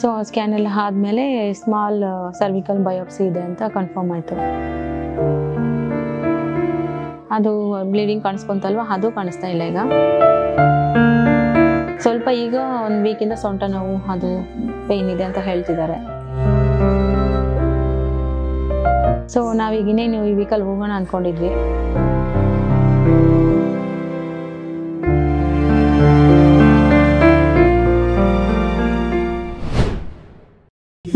So scan ಎಲ್ಲ ಆದ್ಮೇಲೆ small cervical biopsy ಇದೆ ಅಂತ ಕನ್ಫರ್ಮ್ ಆಯ್ತು. ಅದು ಬ್ಲೀಡಿಂಗ್ ಕಾಣಿಸ್ಕೊಂತಲ್ವಾ? ಅದು ಕಾಣಿಸ್ತಾ ಇಲ್ಲ ಈಗ. ಸ್ವಲ್ಪ ಈಗ ಒಂದು ವೀಕಿಂದ ಸೊಂಟ ನೋವು, ಅದು ಪೇಯ್ನ್ ಇದೆ ಅಂತ ಹೇಳ್ತಿದ್ದಾರೆ. ಸೊ ನಾವೀಗ ಇನ್ನೇನು ಈ ವೀಕಲ್ಲಿ ಹೋಗೋಣ ಅಂದ್ಕೊಂಡಿದ್ವಿ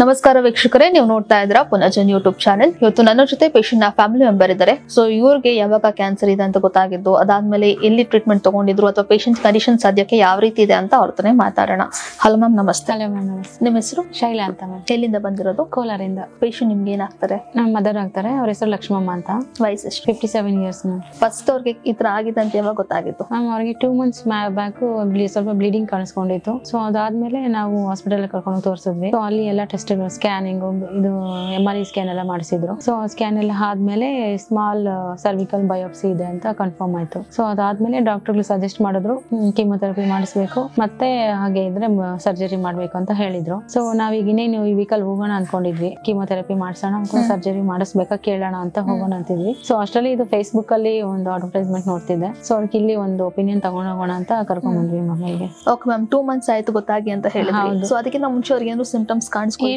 ನಮಸ್ಕಾರ ವೀಕ್ಷಕರೇ ನೀವು ನೋಡ್ತಾ ಇದ್ರ ಪುನರ್ಜನ್ ಯೂಟ್ಯೂಬ್ ಚಾನೆಲ್ ಇವತ್ತು ನನ್ನ ಜೊತೆ ಪೇಷಂಟ್ನ ಫ್ಯಾಮಿಲಿ ಮೆಂಬರ್ ಇದ್ದಾರೆ. ಸೊ ಇವ್ರಿಗೆ ಯಾವಾಗ ಕ್ಯಾನ್ಸರ್ ಇದೆ ಅಂತ ಗೊತ್ತಾಗಿದ್ದು ಅದಾದ್ಮೇಲೆ ಎಲ್ಲಿ ಟ್ರೀಟ್ಮೆಂಟ್ ತಗೊಂಡಿದ್ರು ಅಥವಾ ಪೇಷಂಟ್ ಕಂಡೀಷನ್ ಸದ್ಯಕ್ಕೆ ಯಾವ ರೀತಿ ಇದೆ ಅಂತ ಅವ್ರ ತಾನೇ ಮಾತಾಡೋಣ. ಹಲೋ ಮ್ಯಾಮ್ ನಮಸ್ತೆ. ಹಲೋ ಮ್ಯಾಮ್ ನಮಸ್ತೆ. ನಿಮ್ಮ ಹೆಸರು? ಶೈಲಾ ಅಂತ ಮ್ಯಾಮ್ ಎಲ್ಲಿಂದ ಬಂದಿರೋದು? ಕೋಲಾರಿಂದ. ಪೇಷಂಟ್ ನಿಮ್ಗೆ ಏನಾಗ್ತಾರೆ? ನಮ್ಮ ಮದರ್ ಆಗ್ತಾರೆ ಅವ್ರ ಹೆಸರು ಲಕ್ಷ್ಮಮ್ಮ ಅಂತ. ವಯಸ್ಸು ಎಷ್ಟು fifty seven years ma'am first ಅವ್ರಿಗೆ ಈ ತರ ಆಗಿದೆ ಅಂತ ಯಾವಾಗ ಗೊತ್ತಾಗಿತ್ತು ಮ್ಯಾಮ್ ಅವ್ರಿಗೆ ಟೂ ಮಂತ್ಸ್ ಬ್ಯಾಕು ಸ್ವಲ್ಪ ಬ್ಲೀಡಿಂಗ್ ಕಾಣಿಸ್ಕೊಂಡಿತ್ತು. ಸೊ ಅದಾದ್ಮೇಲೆ ನಾವು ಹಾಸ್ಪಿಟಲ್ ಕರ್ಕೊಂಡು ತೋರಿಸಿದ್ವಿ. ಸೊ ಅಲ್ಲಿ ಎಲ್ಲ ಟೆಸ್ಟ್ ಸ್ಕ್ಯಾನಿಂಗ್ ಇದು ಎಂ ಆರ್ ಐ ಸ್ಕ್ಯಾನ್ ಎಲ್ಲ ಮಾಡಿಸಿದ್ರು. ಸೊ ಸ್ಕ್ಯಾನ್ ಎಲ್ಲ ಆದ್ಮೇಲೆ ಸ್ಮಾಲ್ ಸರ್ವಿಕಲ್ ಬಯೋಪ್ಸಿ ಇದೆ ಅಂತ ಕನ್ಫರ್ಮ್ ಆಯ್ತು. ಸೊ ಅದಾದ್ಮೇಲೆ ಡಾಕ್ಟರ್ಗಳು ಸಜೆಸ್ಟ್ ಮಾಡಿದ್ರು ಕೀಮೊಥೆರಪಿ ಮಾಡಿಸ್ಬೇಕು ಮತ್ತೆ ಹಾಗೆ ಇದ್ರೆ ಸರ್ಜರಿ ಮಾಡ್ಬೇಕು ಅಂತ ಹೇಳಿದ್ರು. ಸೊ ನಾವೀಗ ಇನ್ನೇನು ಈ ವೀಕಲ್ಲಿ ಹೋಗೋಣ ಅನ್ಕೊಂಡಿದ್ವಿ. ಕೀಮೊಥೆರಪಿ ಮಾಡ್ಸೋಣ ಸರ್ಜರಿ ಮಾಡಿಸ್ಬೇಕಾ ಕೇಳೋಣ ಅಂತ ಹೋಗೋಣ ಅಂತಿದ್ವಿ. ಸೊ ಅಷ್ಟರಲ್ಲಿ ಇದು ಫೇಸ್ಬುಕ್ ಅಲ್ಲಿ ಒಂದು ಅಡ್ವರ್ಟೈಸ್ಮೆಂಟ್ ನೋಡ್ತಿದ್ದೆ. ಸೊ ಅವ್ರಿಗೆ ಇಲ್ಲಿ ಒಂದು ಒಪಿನಿಯನ್ ತಗೊಂಡ್ ಹೋಗೋಣ ಅಂತ ಕರ್ಕೊಂಡ್ ಬಂದ್ವಿ ಮಗಳಿಗೆ ಓಕೆ ಮ್ಯಾಮ್ ಟೂ ಮಂತ್ಸ್ ಆಯ್ತು ಗೊತ್ತಾಗಿ ಅಂತ ಹೇಳಿ. ಸೊ ಅದಕ್ಕಿಂತ ಮುಂಚೆ ಅವ್ರಿಗೆ ಏನು ಸಿಂಟಮ್ಸ್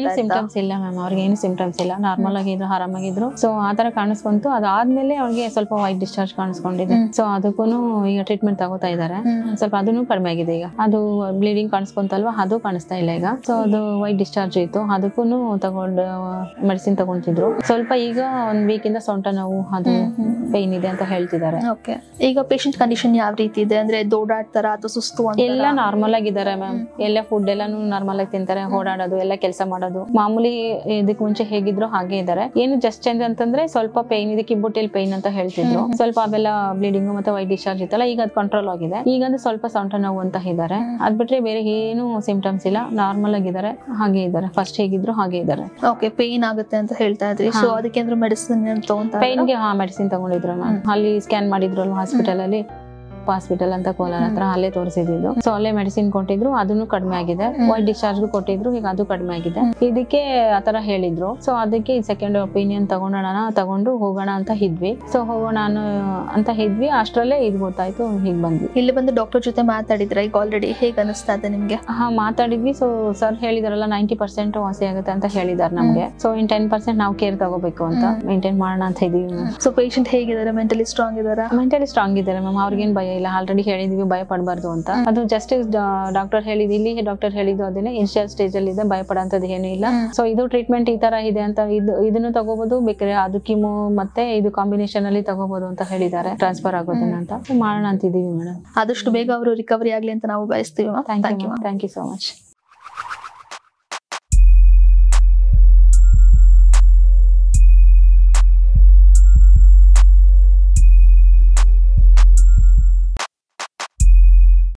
ಏನು ಸಿಂಪ್ಟಮ್ಸ್ ಇಲ್ಲ ಮ್ಯಾಮ್ ಅವ್ರಿಗೆ ಏನು ಸಿಂಪ್ಟಮ್ಸ್ ಇಲ್ಲ. ನಾರ್ಮಲ್ ಆಗಿದ್ರು ಆರಾಮಾಗಿದ್ರು. ಸೊ ಆತರ ತರ ಕಾಣಿಸ್ಕೊಂತು. ಅದಾದ್ಮೇಲೆ ಅವ್ರಿಗೆ ಸ್ವಲ್ಪ ವೈಟ್ ಡಿಸ್ಚಾರ್ಜ್ ಕಾಣಿಸ್ಕೊಂಡಿದೆ. ಸೊ ಅದಕ್ಕೂ ಈಗ ಟ್ರೀಟ್ಮೆಂಟ್ ತಗೋತಾ ಇದ್ದಾರೆ ಸ್ವಲ್ಪ ಅದನ್ನು ಕಡಿಮೆ ಆಗಿದೆ ಈಗ. ಅದು ಬ್ಲೀಡಿಂಗ್ ಕಾಣಿಸ್ಕೊಂತಲ್ವಾ? ಅದು ಕಾಣಿಸ್ತಾ ಇಲ್ಲ ಈಗ. ಸೊ ಅದು ವೈಟ್ ಡಿಸ್ಚಾರ್ಜ್ ಇತ್ತು. ಅದಕ್ಕೂ ತಗೊಂಡು ಮೆಡಿಸಿನ್ ತಗೊಂತಿದ್ರು. ಸ್ವಲ್ಪ ಈಗ ಒಂದ್ ವೀಕ್ ಇಂದ ಸೊಂಟ ನೋವು ಅದು ಪೈನ್ ಇದೆ ಅಂತ ಹೇಳ್ತಿದ್ದಾರೆ ಓಕೆ ಈಗ ಪೇಷಂಟ್ ಕಂಡೀಷನ್ ಯಾವ ರೀತಿ ಇದೆ? ಅಂದ್ರೆ ದೌಡಾಡ್ತಾರ ಅಥವಾ ಸುಸ್ತು ಎಲ್ಲ ನಾರ್ಮಲ್ ಆಗಿದ್ದಾರೆ ಮ್ಯಾಮ್ ಎಲ್ಲ ಫುಡ್ ಎಲ್ಲಾನು ನಾರ್ಮಲ್ ಆಗಿ ತಿಂತಾರೆ ಓಡಾಡೋದು ಎಲ್ಲ ಕೆಲಸ ಮಾಡೋದು. ಮಾಮೂಲಿ ಇದಕ್ ಮುಂಚೆ ಹೇಗಿದ್ರು ಹಾಗೆ ಇದ್ದಾರೆ ಏನು ಜಸ್ಟ್ ಚೇಂಜ್ ಅಂತಂದ್ರೆ ಸ್ವಲ್ಪ ಪೈನ್ ಇದೆ ಕಿಬ್ಬುಟ್ಟಿಲ್ ಪೇನ್ ಅಂತ ಹೇಳ್ತಿದ್ರು. ಸ್ವಲ್ಪ ಅವೆಲ್ಲ ಬ್ಲೀಡಿಂಗ್ ಮತ್ತೆ ವೈಟ್ ಡಿಸ್ಚಾರ್ಜ್ ಇತ್ತಲ್ಲ ಈಗ ಅದು ಕಂಟ್ರೋಲ್ ಆಗಿದೆ. ಈಗ ಅಂದ್ರೆ ಸ್ವಲ್ಪ ಸೊಂಟ ನೋವು ಅಂತ ಇದಾರೆ. ಅದ್ ಬಿಟ್ರೆ ಬೇರೆ ಏನು ಸಿಂಪ್ಟಮ್ಸ್ ಇಲ್ಲ. ನಾರ್ಮಲ್ ಆಗಿದ್ದಾರೆ ಹಾಗೆ ಇದ್ದಾರೆ ಫಸ್ಟ್ ಹೇಗಿದ್ರು ಹಾಗೆ ಇದ್ದಾರೆ ಓಕೆ ಪೇನ್ ಆಗುತ್ತೆ ಅಂತ ಹೇಳ್ತಾ ಇದ್ರಿ. ಸೊ. ಅದಕ್ಕೆ ಅಂದ್ರೆ ಮೆಡಿಸಿನ್ ತಗೊಂತ ಪೇನ್ಗೆ ಹಾ ಮೆಡಿಸಿನ್ ತಗೊಂಡಿದ್ರು ಮ್ಯಾಮ್ ಹ್ಮ್. ಅಲ್ಲಿ ಸ್ಕ್ಯಾನ್ ಮಾಡಿದ್ರು ಹಾಸ್ಪಿಟಲ್ ಅಲ್ಲಿ. ಹಾಸ್ಪಿಟಲ್ ಅಂತ ಕೋಲಾರ ಹತ್ರ ಅಲ್ಲೇ ತೋರಿಸಿದ್ದು ಸೊ ಅಲ್ಲೇ ಮೆಡಿಸಿನ್ ಕೊಟ್ಟಿದ್ರು ಅದನ್ನು ಕಡಿಮೆ ಆಗಿದೆ. ವೈಟ್ ಡಿಸ್ಚಾರ್ಜ್ ಕೊಟ್ಟಿದ್ರು ಈಗ ಅದು ಕಡಿಮೆ ಆಗಿದೆ. ಇದಕ್ಕೆ ಆತರ ಹೇಳಿದ್ರು. ಸೊ ಅದಕ್ಕೆ ಸೆಕೆಂಡ್ ಒಪಿನಿಯನ್ ತಗೊಂಡೋಣ ತಗೊಂಡು ಹೋಗೋಣ ಅಂತ ಇದ್ವಿ. ಸೊ ಹೋಗೋಣ ಅಂತ ಇದ್ವಿ. ಅಷ್ಟರಲ್ಲೇ ಇದು ಗೊತ್ತಾಯ್ತು ಹೀಗ್ ಬಂದ್ವಿ. ಇಲ್ಲಿ ಬಂದು ಡಾಕ್ಟರ್ ಜೊತೆ ಮಾತಾಡಿದ್ರ ಈಗ ಆಲ್ರೆಡಿ ಹೇಗೆ ಅನಿಸ್ತಾ ಇದೆ ನಿಮ್ಗೆ? ಹಾ ಮಾತಾಡಿದ್ವಿ. ಸೊ ಸರ್ ಹೇಳಿದಾರಲ್ಲ ನೈಂಟಿ ಪರ್ಸೆಂಟ್ ವಾಸಿ ಆಗುತ್ತೆ ಅಂತ ಹೇಳಿದಾರೆ ನಮ್ಗೆ. ಸೊ ಇನ್ ಟೆನ್ ಪರ್ಸೆಂಟ್ ನಾವು ಕೇರ್ ತಗೋಬೇಕು ಅಂತ. ಮೇಂಟೈನ್ ಮಾಡೋಣ ಅಂತ ಇದೀವಿ. ಸೊ ಪೇಷಂಟ್ ಹೇಗಿದ್ದಾರೆ? ಮೆಂಟಲಿ ಸ್ಟ್ರಾಂಗ್ ಇದಾರೆ ಮೆಂಟಲಿ ಸ್ಟ್ರಾಂಗ್ ಇದ್ದಾರೆ ಮ್ಯಾಮ್ ಅವ್ರಿಗೇನ್ ಭಯ ಇಲ್ಲ ಆಲ್ರೆಡಿ ಹೇಳಿದ್ವಿ ಭಯ ಪಡಬಾರ್ದು ಅಂತ ಅದು ಜಸ್ಟ್ ಡಾಕ್ಟರ್ ಹೇಳಿದ್ ಇಲ್ಲಿ ಡಾಕ್ಟರ್ ಹೇಳಿದ್ದು ಅದನ್ನೇ ಇನ್ಶಿಯಲ್ ಸ್ಟೇಜ್ ಅಲ್ಲಿ ಇದೆ ಭಯ ಪಡೋಂಥದ್ದು ಏನೂ ಇಲ್ಲ. ಸೊ ಇದು ಟ್ರೀಟ್ಮೆಂಟ್ ಈ ತರ ಇದೆ ಅಂತ ಇದು ಇದನ್ನು ತಗೋಬಹುದು ಬೇಕಾದ್ರೆ ಅದು ಕಿಮೋ ಮತ್ತೆ ಇದು ಕಾಂಬಿನೇಷನ್ ಅಲ್ಲಿ ತಗೋಬಹುದು ಅಂತ ಹೇಳಿದ್ದಾರೆ. ಟ್ರಾನ್ಸ್ಫರ್ ಆಗೋದನ್ನ ಅಂತ. ಮಾಡೋಣ ಅಂತಿದೀವಿ ಮೇಡಮ್ ಆದಷ್ಟು ಬೇಗ ಅವರು ರಿಕವರಿ ಆಗ್ಲಿ ಅಂತ ನಾವು ಬಯಸ್ತೀವಿ ಥ್ಯಾಂಕ್ ಯು ಸೋ ಮಚ್